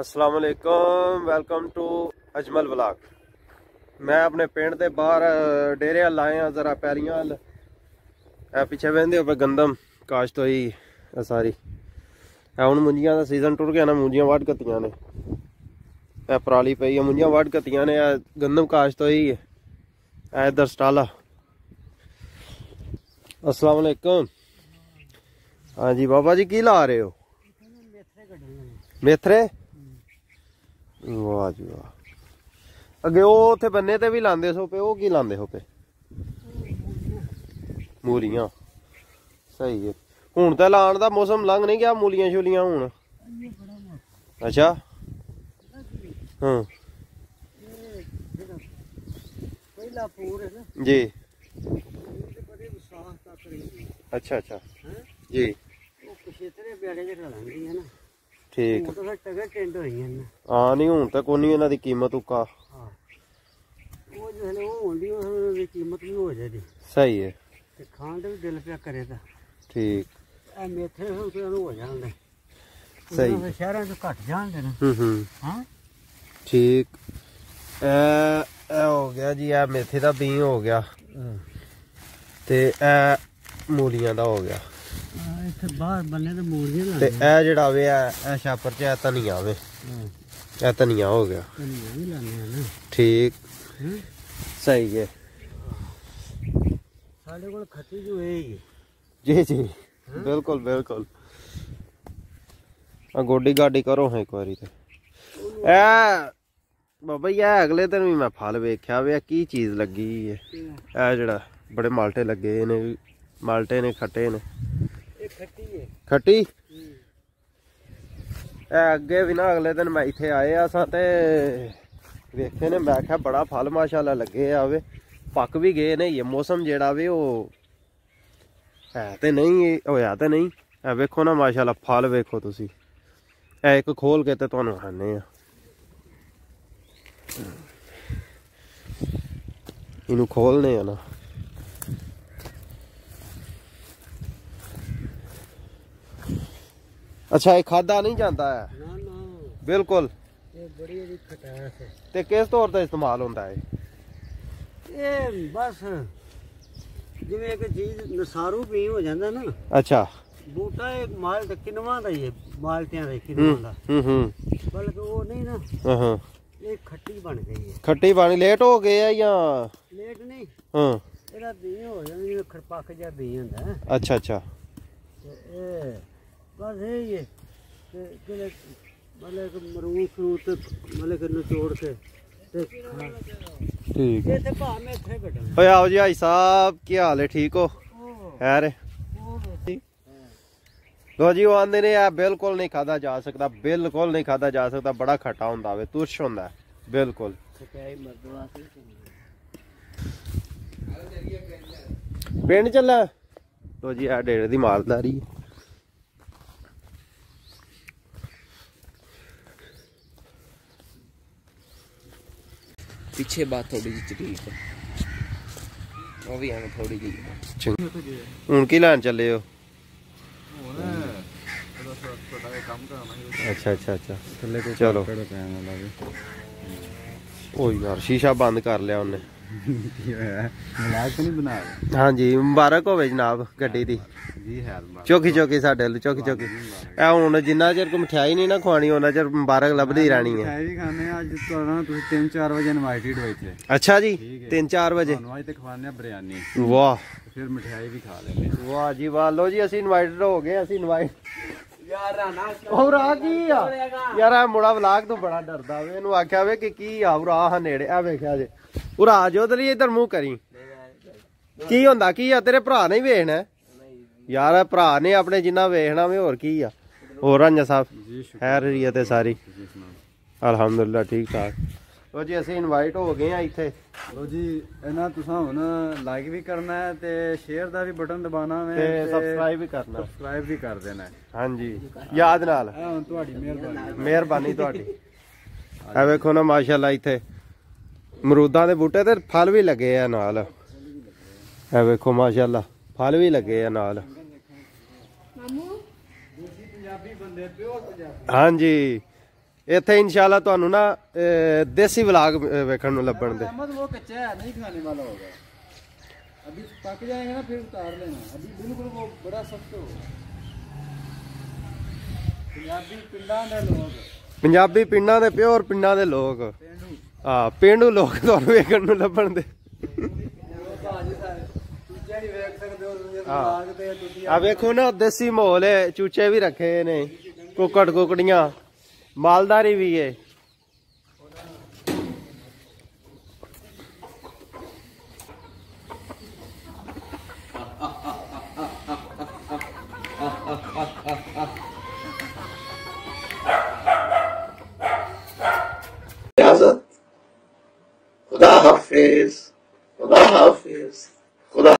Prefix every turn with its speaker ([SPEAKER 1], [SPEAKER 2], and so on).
[SPEAKER 1] ਅਸਲਾਮ ਅਲੈਕੁਮ welcome to Ajmal vlog. ਮੈਂ ਆਪਣੇ ਪਿੰਡ ਦੇ ਬਾਹਰ ਡੇਰੇ ਵੱਲ ਆਏ ਆ ਜ਼ਰਾ ਪੈਰੀਆਂ ਵੱਲ। ਇਹ ਪਿੱਛੇ ਵਹਿੰਦੇ ਹੋ ਗੰਦਮ ਕਾਸ਼ਤ ਹੋਈ ਸਾਰੀ। ਇਹ ਹੁਣ ਮੁੰਜੀਆਂ ਦਾ ਸੀਜ਼ਨ ਟੁਰ ਗਿਆ ਨਾ ਮੁੰਜੀਆਂ ਵੱਢ ਕੱਤੀਆਂ ਨੇ। ਇਹ ਪਰਾਲੀ ਪਈ ਆ ਮੁੰਜੀਆਂ ਵੱਢ ਕੱਤੀਆਂ ਨੇ ਇਹ ਗੰਦਮ ਕਾਸ਼ਤ ਹੋਈ ਹੈ। ਇਹ ਇਧਰ ਸਟਾਲਾ ਅਸਲਾਮ ਅਲੈਕੁਮ। ਹਾਂਜੀ ਬਾਬਾ ਜੀ ਕੀ ਲਾ ਰਹੇ ਹੋ? ਮੇਥਰੇ? ਵਾਹ ਜੀ ਵਾਹ। ਅੱਗੇ ਉਹ ਉੱਥੇ ਬੰਨੇ ਤੇ ਵੀ ਲਾਉਂਦੇ ਸੋ ਪਏ ਉਹ ਕੀ ਲਾਉਂਦੇ ਹੋ ਪਏ ਮੂਲੀਆਂ। ਸਹੀ ਹੈ। ਹੁਣ ਤਾਂ ਲਾਣ ਦਾ ਮੌਸਮ ਲੰਘ ਨਹੀਂ ਗਿਆ ਮੂਲੀਆਂ ਛੁਲੀਆਂ ਹੁਣ। ਅੱਛਾ। ਹਾਂ।
[SPEAKER 2] ਪਹਿਲਾ ਪੂਰ ਹੈ ਨਾ
[SPEAKER 1] ਜੀ। ਅੱਛਾ ਅੱਛਾ। ਜੀ।
[SPEAKER 2] ਉਹ ਪਿਛੇਤਰੇ ਬਿਆੜੇ ਚ ਰਲਾਂਦੀ ਹੈ ਨਾ।
[SPEAKER 1] ਠੀਕ। ਆ ਨਹੀਂ ਹੁਣ ਤਾਂ ਕੋਈ ਨਹੀਂ ਇਹਨਾਂ ਦੀ ਕੀਮਤ ਉਕਾ।
[SPEAKER 2] ਹਾਂ। ਉਹ ਜਿਹੜੇ ਉਹ ਹੁੰਦੀ ਉਹ ਦੀ ਕੀਮਤ ਵੀ ਹੋ ਜਾਦੀ
[SPEAKER 1] ਸਹੀ ਹੈ।
[SPEAKER 2] ਤੇ ਖਾਣ ਦਾ ਵੀ ਦਿਲ ਪਿਆ ਕਰੇ ਤਾਂ।
[SPEAKER 1] ਠੀਕ।
[SPEAKER 2] ਮੇਥੇ ਉਹਨੂੰ ਹੋ ਜਾਂਦੇ।
[SPEAKER 1] ਸਹੀ।
[SPEAKER 2] ਉਹਨਾਂ ਦੇ ਸ਼ਹਿਰਾਂ ਚ ਘਟ ਜਾਂਦੇ ਨੇ।
[SPEAKER 1] ਹੂੰ ਹੂੰ।
[SPEAKER 2] ਹਾਂ।
[SPEAKER 1] ਠੀਕ। ਇਹ ਇਹ ਹੋ ਗਿਆ ਜੀ ਇਹ ਮੇਥੇ ਦਾ ਬੀਂ ਹੋ ਗਿਆ। ਤੇ ਇਹ ਮੂਲੀਆਂ ਦਾ ਹੋ ਗਿਆ।
[SPEAKER 2] ਆ ਇੱਥੇ ਬਾਹਰ ਬੰਨੇ ਤੇ
[SPEAKER 1] ਇਹ ਜਿਹੜਾ ਵੇ ਇਹ ਇਹ ਛਾਪਰ ਚ ਇਹ ਧਨੀਆ ਵੇ। ਇਹ ਧਨੀਆ ਹੋ ਗਿਆ।
[SPEAKER 2] ਧਨੀਆ ਵੀ ਲਾਉਂਦੇ ਆ ਨਾ।
[SPEAKER 1] ਠੀਕ? ਸਹੀ ਹੈ।
[SPEAKER 2] ਸਾਡੇ ਕੋਲ ਖੱਤੀ ਜੋ ਹੈ।
[SPEAKER 1] ਜੀ ਜੀ। ਬਿਲਕੁਲ ਬਿਲਕੁਲ। ਆ ਗੋਡੀ ਗਾਡੀ ਕਰੋ ਹਾਂ ਇੱਕ ਵਾਰੀ ਤੇ। ਇਹ ਬਾਬਾ ਇਹ ਅਗਲੇ ਦਿਨ ਵੀ ਮੈਂ ਫਲ ਵੇਖਿਆ ਵੇ ਕੀ ਚੀਜ਼ ਲੱਗੀ ਹੈ। ਇਹ ਜਿਹੜਾ ਬੜੇ ਮਾਲਟੇ ਲੱਗੇ ਨੇ ਮਾਲਟੇ ਨੇ ਖੱਟੇ ਨੇ।
[SPEAKER 2] ਖੱਟੀ ਹੈ
[SPEAKER 1] ਖੱਟੀ? ਇਹ ਅੱਗੇ ਵੀ ਨਾ ਅਗਲੇ ਦਿਨ ਮੈਂ ਇੱਥੇ ਆਏ ਆ ਸਾਂ ਤੇ ਵੇਖੇ ਨੇ ਮੈਂ ਕਿਹਾ ਬੜਾ ਫਲ ਮਾਸ਼ਾਅੱਲਾ ਲੱਗੇ ਆ ਵੇ। ਪੱਕ ਵੀ ਗਏ ਨੇ ਇਹ ਮੌਸਮ ਜਿਹੜਾ ਵੇ ਉਹ। ਹੈ ਤੇ ਨਹੀਂ ਹੋਇਆ ਤੇ ਨਹੀਂ। ਇਹ ਵੇਖੋ ਨਾ ਮਾਸ਼ਾਅੱਲਾ ਫਲ ਵੇਖੋ ਤੁਸੀਂ। ਇਹ ਇੱਕ ਖੋਲ ਕੇ ਤੇ ਤੁਹਾਨੂੰ ਖਾਣੇ ਆ। ਇਹਨੂੰ ਖੋਲਨੇ ਆ ਨਾ। ਅੱਛਾ ਇਹ ਖਾਦਾ ਨਹੀਂ ਜਾਂਦਾ ਹੈ?
[SPEAKER 2] ਨਾ ਨਾ।
[SPEAKER 1] ਬਿਲਕੁਲ।
[SPEAKER 2] ਇਹ ਬੜੀ ਇਹਦੀ ਖਟਾਸ ਹੈ।
[SPEAKER 1] ਤੇ ਕਿਸ ਤੌਰ ਤੇ ਇਸਤੇਮਾਲ ਹੁੰਦਾ ਹੈ?
[SPEAKER 2] ਇਹ ਬਸ ਜਿਵੇਂ ਇੱਕ ਚੀਜ਼ ਨਸਾਰੂ ਵੀ ਹੋ ਜਾਂਦਾ ਨਾ।
[SPEAKER 1] ਅੱਛਾ।
[SPEAKER 2] ਬੂਟਾ ਇਹ ਮਾਲ ਦਾ ਕਿਨਵਾ ਦਾ ਹੀ ਹੈ ਮਾਲਟਿਆਂ ਦਾ ਕਿਨਵਾ ਦਾ।
[SPEAKER 1] ਹੂੰ ਹੂੰ।
[SPEAKER 2] ਬਲਕਿ ਉਹ ਨਹੀਂ ਨਾ
[SPEAKER 1] ਹਾਂ ਹਾਂ।
[SPEAKER 2] ਇਹ ਖੱਟੀ ਬਣ ਗਈ ਹੈ।
[SPEAKER 1] ਖੱਟੀ ਪਾਣੀ ਲੇਟ ਹੋ ਗਏ ਆ ਜਾਂ?
[SPEAKER 2] ਲੇਟ ਨਹੀਂ।
[SPEAKER 1] ਹਾਂ।
[SPEAKER 2] ਇਹਦਾ ਬੀ ਹੋ ਜਾਂਦਾ ਜਿਵੇਂ ਖਰਪੱਕ ਜਿਹਾ ਬੀ ਹੁੰਦਾ।
[SPEAKER 1] ਅੱਛਾ ਅੱਛਾ।
[SPEAKER 2] ਇਹ ਬਸ ਇਹ ਹੀ ਹੈ ਤੇ ਕਿਲੇ ਮਤਲਬ ਕਿ ਮਰੂਦ ਸਰੂਦ ਤੇ ਮਤਲਬ ਕਿ ਨਿਚੋੜ ਕੇ ਤੇ
[SPEAKER 1] ਠੀਕ
[SPEAKER 2] ਇਹ ਤੇ ਭਾ ਮੈਂ ਇੱਥੇ ਕੱਢਣਾ।
[SPEAKER 1] ਓਏ ਆਓ ਜੀ ਭਾਈ ਸਾਹਿਬ ਕੀ ਹਾਲ ਹੈ? ਠੀਕ ਹੋ? ਹੈਰ। ਲੋ ਜੀ। ਉਹ ਆਂਦੇ ਨੇ ਆ ਬਿਲਕੁਲ ਨਹੀਂ ਖਾਦਾ ਜਾ ਸਕਦਾ ਬਿਲਕੁਲ ਨਹੀਂ ਖਾਦਾ ਜਾ ਸਕਦਾ ਬੜਾ ਖੱਟਾ ਹੁੰਦਾ ਵੇ ਤੁਰਸ਼ ਹੁੰਦਾ ਹੈ, ਬਿਲਕੁਲ। ਪਿੰਡ ਚੱਲਾ? ਲੋ ਜੀ ਆ ਡੇਰੇ ਦੀ ਮਾਲਦਾਰੀ
[SPEAKER 3] ਪਿੱਛੇ ਬਾਤ ਥੋੜੀ ਜਿਹੀ ਹੈ ਉਹ ਵੀ ਐਵੇਂ ਥੋੜੀ ਜਿਹੀ।
[SPEAKER 1] ਹੁਣ ਕੀ ਲੈਣ ਚੱਲੇ ਹੋ? ਅੱਛਾ ਅੱਛਾ ਅੱਛਾ। ਚਲੋ। ਓ ਯਾਰ ਸ਼ੀਸ਼ਾ ਬੰਦ ਕਰ ਲਿਆ ਉਹਨੇ।
[SPEAKER 4] ਮਲਾਕ ਤਾਂ ਨਹੀਂ ਬਣਾ ਰਹੇ
[SPEAKER 1] ਹਾਂਜੀ ਮੁਬਾਰਕ ਹੋਵੇ ਜਨਾਬ ਗੱਡੀ ਦੀ।
[SPEAKER 4] ਜੀ ਹੈ
[SPEAKER 1] ਚੌਕੀ ਚੌਕੀ ਸਾਡੇ ਵੱਲ ਚੌਕੀ ਚੌਕੀ ਇਹ ਹੁਣ ਜਿੰਨਾ ਚਿਰ ਕੋ ਮਠਿਆਈ ਨਹੀਂ ਨਾ ਖਵਾਣੀ ਉਹਨਾਂ ਚਿਰ ਮੁਬਾਰਕ ਲੱਭਦੀ ਰਹਿਣੀ ਹੈ।
[SPEAKER 4] ਮਿਠਾਈ ਵੀ ਖਾਣੇ ਆ ਅੱਜ ਤੁਹਾਨੂੰ ਤੁਸੀਂ 3-4 ਵਜੇ ਇਨਵਾਈਟਡ ਹੋ ਇੱਥੇ।
[SPEAKER 1] ਅੱਛਾ ਜੀ
[SPEAKER 4] ਠੀਕ ਹੈ।
[SPEAKER 1] 3-4 ਵਜੇ।
[SPEAKER 4] ਤੁਹਾਨੂੰ ਅੱਜ ਤੇ ਖਵਾਣੇ ਆ ਬਿਰਿਆਨੀ।
[SPEAKER 1] ਵਾਹ।
[SPEAKER 4] ਫਿਰ ਮਠਿਆਈ ਵੀ ਖਾ ਲੈਣੇ
[SPEAKER 1] ਵਾਹ ਜੀ ਵਾਹ। ਲੋ ਜੀ ਅਸੀਂ ਇਨਵਾਈਟਡ ਹੋ ਗਏ ਅਸੀਂ ਇਨਵਾਈਟ ਹੋਰ ਆ ਕੀ ਆ? ਯਾਰ ਇਹ ਮੁੰਡਾ ਵਲਾਗ ਤੋਂ ਬੜਾ ਡਰਦਾ ਵੇ ਇਹਨੂੰ ਆਖਿਆ ਵੇ ਕਿ ਕੀ ਆ ਉਰਾ ਆ ਨੇੜੇ ਆ ਵੇਖਿਆ ਜੇ। ਉਰਾ ਜੋ ਦਲੀ ਇਧਰ ਮੂੰਹ ਕਰੀ। ਕੀ ਹੁੰਦਾ ਕੀ ਆ? ਤੇਰੇ ਭਰਾ ਨੇ ਹੀ ਵੇਖਣਾ ਯਾਰ ਭਰਾ ਨੇ ਆਪਣੇ ਜਿੰਨਾ ਵੇਖਣਾ ਵੇ ਹੋਰ ਕੀ ਆ? ਹੋਰ ਰਾਂਝਾ ਸਾਹਿਬ ਹੈ ਸਾਰੀ
[SPEAKER 4] ਸ਼ੁਕਰ ਸੁਣਾਓ
[SPEAKER 1] ਅਲਹਮਦੁਲਿਲਾ ਠੀਕ ਠਾਕ। ਲੋ ਜੀ ਅਸੀਂ ਇਨਵਾਈਟ ਹੋ ਗਏ ਆ ਇੱਥੇ।
[SPEAKER 4] ਲੋ ਜੀ ਇਹਨਾਂ ਤੁਸੀਂ ਹੁਣ ਲਾਈਕ ਵੀ ਕਰਨਾ ਹੈ ਤੇ ਸ਼ੇਅਰ ਦਾ ਵੀ ਬਟਨ ਦਬਾਉਣਾ ਹੈ
[SPEAKER 1] ਤੇ ਸਬਸਕ੍ਰਾਈਬ ਵੀ ਕਰਨਾ।
[SPEAKER 4] ਸਬਸਕ੍ਰਾਈਬ ਵੀ ਕਰ ਦੇਣਾ ਹੈ।
[SPEAKER 1] ਹਾਂਜੀ ਯਾਦ ਨਾਲ।
[SPEAKER 4] ਹੁਣ ਤੁਹਾਡੀ ਮਿਹਰਬਾਨੀ।
[SPEAKER 1] ਮਿਹਰਬਾਨੀ ਤੁਹਾਡੀ। ਆ ਵੇਖੋ ਨਾ ਮਾਸ਼ਾਅੱਲਾ ਇੱਥੇ। ਮਰੂਦਾਂ ਦੇ ਬੂਟੇ ਤੇ ਫਲ ਵੀ ਲੱਗੇ ਆ ਨਾਲ। ਐ ਵੇਖੋ ਮਾਸ਼ਾਅੱਲਾ ਫਲ ਵੀ ਲੱਗੇ ਆ ਨਾਲ। ਹਾਂਜੀ। ਇੱਥੇ ਇਨਸ਼ਾਅੱਲਾ ਤੁਹਾਨੂੰ ਨਾ ਦੇਸੀ ਵਲਾਗ ਵੇਖਣ ਨੂੰ ਲੱਭਣ ਦੇ।
[SPEAKER 4] ਪੰਜਾਬੀ ਪਿੰਡਾਂ ਦੇ ਲੋਕ।
[SPEAKER 1] ਪੰਜਾਬੀ ਪਿੰਡਾਂ ਦੇ ਪਿਓਰ ਪਿੰਡਾਂ ਦੇ ਲੋਕ। ਆ ਪੇਂਡੂ ਲੋਕ ਤੁਹਾਨੂੰ ਵੇਖਣ ਨੂੰ ਲੱਭਣ ਦੇ। ਆ ਵੇਖੋ ਨਾ, ਦੇਸੀ ਮਾਹੌਲ ਹੈ, ਚੂਚੇ ਵੀ ਰੱਖੇ ਨੇ, ਕੁੱਕੜ ਕੁਕੜੀਆਂ, ਮਾਲਦਾਰੀ ਵੀ ਹੈ।
[SPEAKER 5] Hafiz. Khuda Hafiz. Khuda